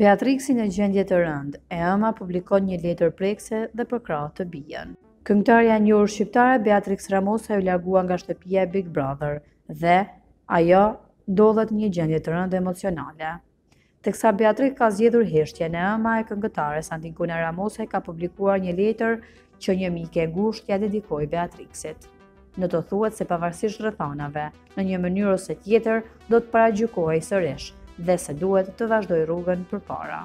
Beatrixi në gjendje të rëndë, e ëma publikon një letër prekse dhe përkrah të bijën. Këngëtarja e njohur shqiptare Beatrix Ramosaj u largua nga shtëpia e Big Brother dhe ajo ndodhet në një gjendje të rëndë emocionale. Teksa Beatrix ka zgjedhur heshtjen, e ëma e këngëtares Antigona Ramosaj ka publikuar një letër që një mike e ngushtë ia dedikoi Beatrixit. Në të thuhet se pavarësisht rrethanave, në një mënyrë ose tjetër do të paragjykohej sërish dhe se duhet të vazhdojë rrugën përpara.